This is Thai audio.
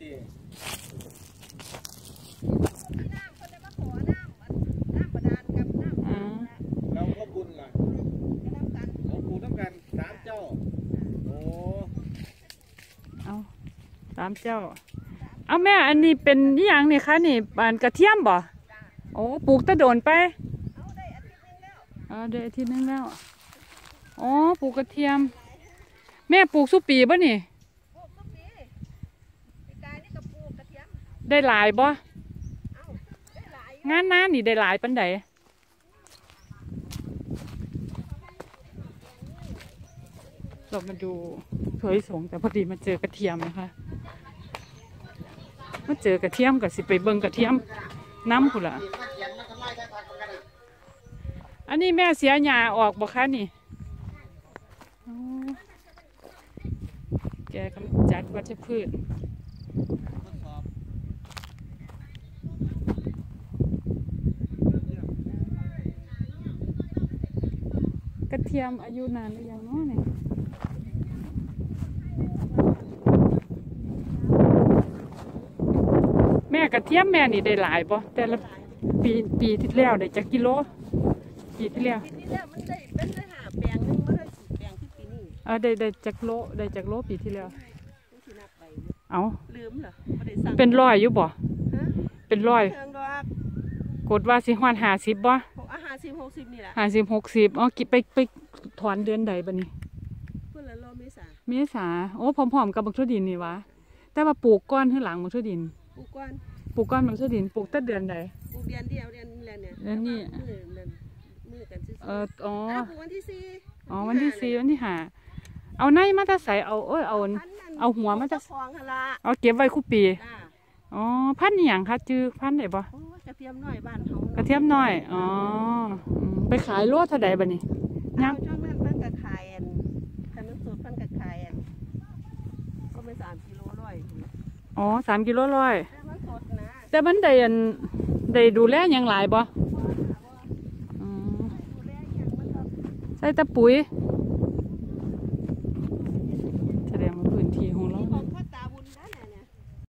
ตีที่น้ำคนได้มาขอน้ำมันน้ำประดานกับน้ำอืมแล้วก็บุญล่ะกระน้ำกันของปู่ต้องกันสามเจ้า โอ้เอาสามเจ้า เอาแม่อันนี้เป็นอหย่างนี่คะนี่บานกระเทียมบ่โอ้ปลูกแตะโดนไปเอาได้อาทิตย์หนึงแล้วอ๋อได้อาทิตย์หนึงแล้วอ๋อปลูกกระเทียม แม่ปลูกสุปีบ่นี่ปลูกทุกปีปีกายนี่ก็ปลูกกระเทียม ได้หลายบ่เอ้าได้หนน้านี่ได้หลายปันใดเรามาดูเผยสงแต่พอดีมาเจอกระเทียมนะคะมาเจอกระเทียมกับสิไปเบิงกระเทียมน้ำพุ่นละอันนี้แม่เสียหญ้าออกบ่คะนี่แกกำจัดวัชพืช ทดสอบ ก ระเทียมอายุนานหรือยังเนาะเนี่ยแม่กระเทียมแม่นี่ได้หลายบ่แต่ละปีปีที่แล้วได้จักกิโล ปีที่แล้วปีที่แล้วมันได้เป็นได้หาแปลงหนึงมาได้สี่แปลงที่ปีนี้เออได้ได้จักโลได้จักโลปีที่แล้วผู้ที่นับไปเอาลืมเหรอไม่ได้สั่งเป็นร้อยอยู่บ่ฮะเป็นร้อยเทิงดอกกดว่าสิฮอดห้าสิบบ่หกอาหาร สิบหกสิบนี่แหละห้าสิบหกสิบอ๋อกิไปไปถอนเดือนใดบัดนี้เพื่อนละโลเมษาเมษาโอ้พร้อมๆกับบักทั่วดินนี่วะแต่ว่าปลูกก้อนขึ้นหลังบักทั่วดินปลูกก่อนปลูกก้อนบักทั่วดินปลูกแต่เดือนใดปลูกเดือนเดียวเดือนนี้แหละเนี่ยเดือนนี้มือนั่นมือกันซื่อๆเอออ๋ออะปลูกวันที่สี่อ๋อวันที่สี่วันที่ห้าเอาในมาแตาใส่เอาเอ้ยเอาพันนั่นเอาหัวมาจะเจ้คลองหนละเอาเก็บไว้คู่ปีจ้าอ๋อพันธุ์อหย่างคะจื้อพันธุ์ไหนบ่โอ้ย กระเทียมหน่อยบ้านเขากระเทียมน้อย อ๋ออืมไปขายโลเท่าใดบัดนี้เอาช่วงนั้นเพิ่นกระขายอันขนมสูตรเพิ่นกระขายอันก็ไม่สามกิโลร้อยอ๋อสามกิโลร้อย แต่มันสดนะแต่มันได้อันได้ดูแลหยังหลายบ่อืมดูแลอย่างมันก็ใส่แตะปุ๋ย ด